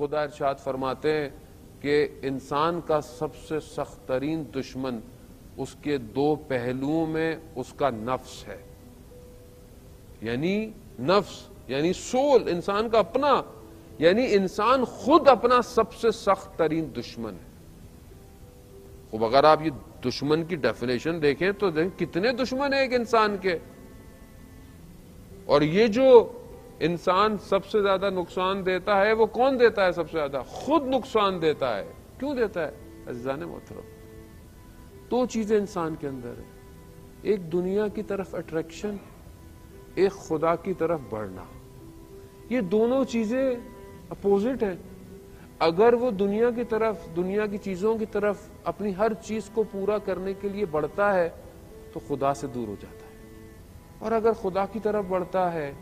خدا ارشاد فرماتے ہیں کہ انسان کا سب سے سخت ترین دشمن اس کے دو پہلوؤں میں اس کا نفس ہے۔ یعنی نفس یعنی سول، انسان کا اپنا یعنی انسان خود اپنا سب سے سخت ترین دشمن ہے۔ خوب، اگر آپ یہ دشمن کی ڈیفینیشن دیکھیں تو دیکھیں کتنے دشمن ہیں ایک انسان کے۔ اور یہ جو انسان سب سے زیادہ نقصان دیتا ہے، وہ کون دیتا ہے سب سے زیادہ؟ خود نقصان دیتا ہے۔ کیوں دیتا ہے؟ عزیزان محترم، دو چیزیں انسان کے اندر ہیں۔ ایک دنیا کی طرف اٹریکشن ایک خدا کی طرف بڑھنا۔ یہ دونوں چیزیں اپوزٹ ہیں۔ اگر وہ دنیا کی طرف، دنیا کی چیزوں کی طرف اپنی ہر چیز کو پورا کرنے کے لیے بڑھتا ہے، تو خدا سے دور ہو جاتا ہے۔ اور اگر خدا کی طرف بڑھتا ہے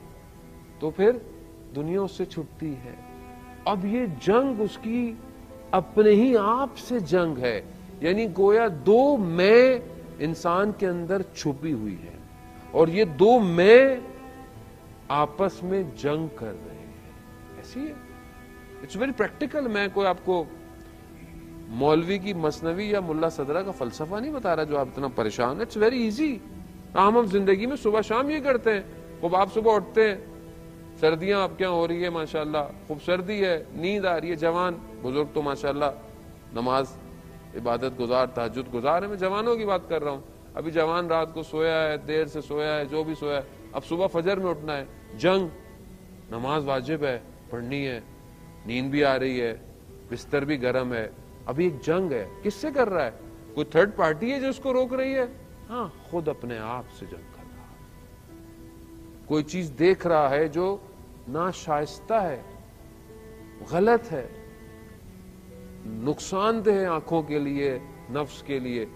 تو پھر دنیا اس سے چھٹتی ہے۔ اب یہ جنگ اس کی اپنے ہی آپ سے جنگ ہے۔ یعنی گویا دو میں انسان کے اندر چھپی ہوئی ہے۔ اور یہ دو میں آپس میں جنگ کر رہے ہیں۔ ایسی ہے۔ اٹس ویری پریکٹیکل میں کوئی آپ کو مولوی کی مصنوی یا ملا صدرہ کا فلسفہ نہیں بتا رہا جو آپ اتنا پریشان اٹس ویری ایزی عام ہم زندگی میں صبح شام یہ کرتے ہیں۔ خوب آپ صبح اٹھتے ہیں۔ سردیاں آپ کیا ہو رہی ہے ماشاءاللہ، خوب سردی ہے، نیند آ رہی ہے، جوان، بزرگ تو ماشاءاللہ نماز، عبادت گزار تحجد گزار ہے میں جوانوں کی بات کر رہا ہوں۔ ابھی جوان رات کو سویا ہے، دیر سے سویا ہے، جو بھی سویا ہے۔ اب صبح فجر میں اٹھنا ہے۔ جنگ، نماز واجب ہے، پڑھنی ہے۔ نیند بھی آ رہی ہے، بستر بھی گرم ہے۔ ابھی ایک جنگ ہے۔ کس سے کر رہا ہے؟ کوئی تھرڈ پارٹی ہے جو اس کو روک رہی ہے؟ ہاں خود اپنے آپ سے جنگ کر رہا ہے۔ کوئی چیز دیکھ رہا ہے جو نہ شائستہ ہے، غلط ہے۔ نقصان دہ ہے آنکھوں کے لیے، نفس کے لیے۔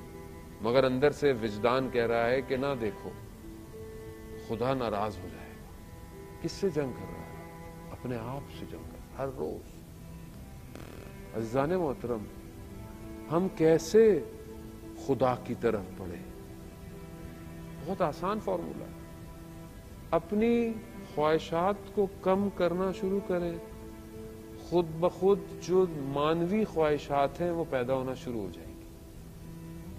مگر اندر سے وجدان کہہ رہا ہے کہ نہ دیکھو، خدا ناراض ہو جائے گا۔ کس سے جنگ کر رہا ہے؟ اپنے آپ سے جنگ کر ہر روز۔ عزیزان محترم، ہم کیسے خدا کی طرف بڑھے بہت آسان فارمولا۔ ہے اپنی خواہشات کو کم کرنا شروع کریں۔ خود بخود جو مانوی خواہشات ہیں وہ پیدا ہونا شروع ہو جائیں گی۔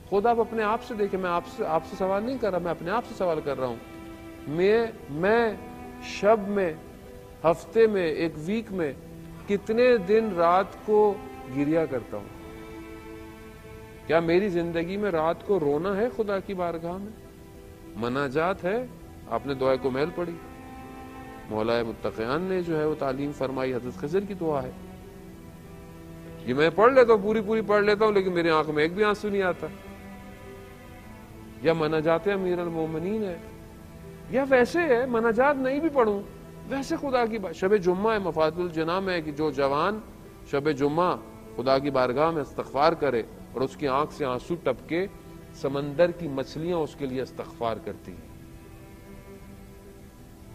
خود آپ اپنے آپ سے دیکھیں، میں آپ سے آپ سے سوال نہیں کر رہا، میں اپنے آپ سے سوال کر رہا ہوں۔ میں میں شب میں، ہفتے میں، ایک ویک میں کتنے دن رات کو گریا کرتا ہوں؟ کیا میری زندگی میں رات کو رونا ہے خدا کی بارگاہ میں؟ مناجات ہے، آپ نے دعائے کو محل پڑی مولا متقیان نے جو ہے وہ تعلیم فرمائی، حضرت خضر کی دعا ہے۔ یہ میں پڑھ لیتا ہوں، پوری پوری پڑھ لیتا ہوں، لیکن میری آنکھ میں ایک بھی آنسو نہیں آتا۔ یا مناجات امیر المومنین ہے یا ویسے ہے مناجات نہیں بھی پڑھوں۔ ویسے خدا کی بات شب جمعہ ہے مفاد الجنا میں کہ جو جوان شب جمعہ خدا کی بارگاہ میں استغفار کرے اور اس کی آنکھ سے آنسو ٹپ کے سمندر کی مچھلیاں اس کے لیے استغفار کرتی ہیں۔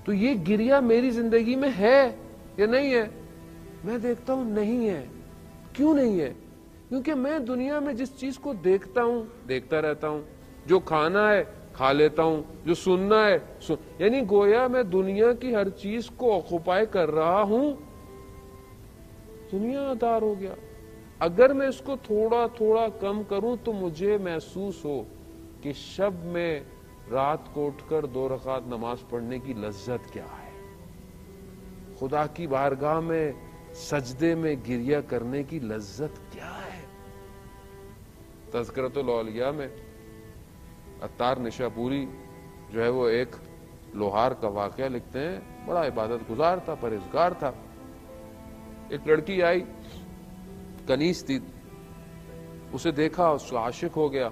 تو یہ گریا میری زندگی میں ہے یا نہیں ہے؟ میں دیکھتا ہوں نہیں ہے۔ کیوں نہیں ہے؟ کیونکہ میں دنیا میں جس چیز کو دیکھتا ہوں، دیکھتا رہتا ہوں، جو کھانا ہے، کھا لیتا ہوں، جو سننا ہے، سن... یعنی گویا میں دنیا کی ہر چیز کو اکوپائے کر رہا ہوں۔ دنیا دار ہو گیا۔ اگر میں اس کو تھوڑا تھوڑا کم کروں تو مجھے محسوس ہو کہ شب میں رات کو اٹھ کر دو رکعت نماز پڑھنے کی لذت کیا ہے؟ خدا کی بارگاہ میں سجدے میں گریا کرنے کی لذت کیا ہے؟ تذکرت الاولیاء میں اتار نشا پوری جو ہے وہ ایک لوہار کا واقعہ لکھتے ہیں۔ بڑا عبادت گزار تھا پرہزگار تھا۔ ایک لڑکی آئی کنیس تھی۔ اسے دیکھا، اس کو عاشق ہو گیا۔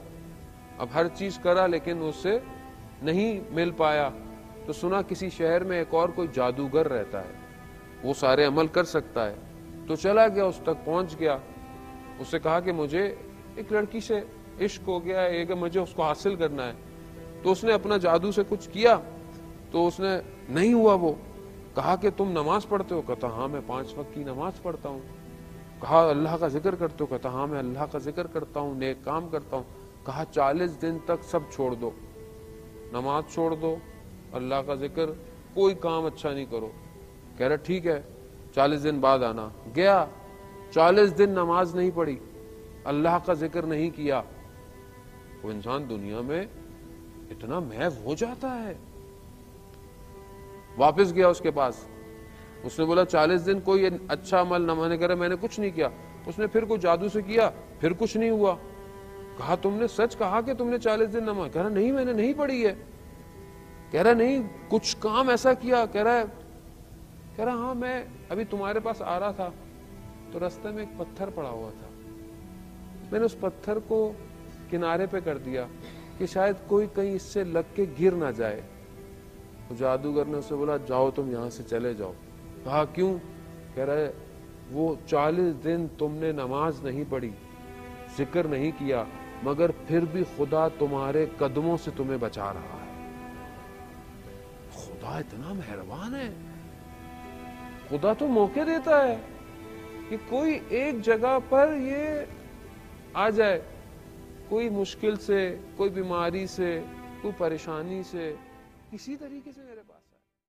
اب ہر چیز کرا، لیکن اس سے نہیں مل پایا تو سنا کسی شہر میں ایک اور کوئی جادوگر رہتا ہے۔ وہ سارے عمل کر سکتا ہے۔ تو چلا گیا، اس تک پہنچ گیا۔ اس سے کہا کہ مجھے ایک لڑکی سے عشق ہو گیا ہے مجھے اس کو حاصل کرنا ہے۔ تو اس نے اپنا جادو سے کچھ کیا۔ تو اس نے، نہیں ہوا وہ۔ کہا کہ تم نماز پڑھتے ہو؟ کہتا ہاں میں پانچ وقت کی نماز پڑھتا ہوں۔ کہا، اللہ کا ذکر کرتے ہو؟ کہتا ہاں میں اللہ کا ذکر کرتا ہوں، نیک کام کرتا ہوں۔ کہا، چالیس دن تک سب چھوڑ دو۔ نماز چھوڑ دو، اللہ کا ذکر، کوئی کام اچھا نہیں کرو۔ کہہ رہا، ٹھیک ہے، چالیس دن بعد آنا۔ گیا، چالیس دن نماز نہیں پڑھی۔ اللہ کا ذکر نہیں کیا۔ وہ انسان دنیا میں اتنا محو ہو جاتا ہے۔ واپس گیا اس کے پاس۔ اس نے بولا، چالیس دن کوئی اچھا عمل نہ، میں نے کہا، میں نے کچھ نہیں کیا۔ اس نے پھر کوئی جادو سے کیا؟ پھر کچھ نہیں ہوا۔ کہا تم نے، سچ کہا کہ تم نے چالیس دن نماز؟ کہہ رہا، نہیں، میں نے نہیں پڑھی ہے۔ کہہ رہا، نہیں، کچھ کام ایسا کیا؟ کہہ رہا ہے کہہ رہا ہاں میں ابھی تمہارے پاس آ رہا تھا، تو رستے میں ایک پتھر پڑا ہوا تھا۔ میں نے اس پتھر کو کنارے پہ کر دیا کہ شاید کوئی کہیں اس سے لگ کے گر نہ جائے۔ جادوگر نے اسے بولا، جاؤ تم یہاں سے، چلے جاؤ۔ کہا، کیوں؟ کہہ رہے وہ چالیس دن تم نے نماز نہیں پڑھی، ذکر نہیں کیا۔ مگر پھر بھی خدا تمہارے قدموں سے تمہیں بچا رہا ہے۔ خدا اتنا مہربان ہے۔ خدا تو موقع دیتا ہے کہ کوئی ایک جگہ پر یہ آ جائے۔ کوئی مشکل سے، کوئی بیماری سے، کوئی پریشانی سے۔ کسی طریقے سے میرے پاس۔